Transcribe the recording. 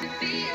to be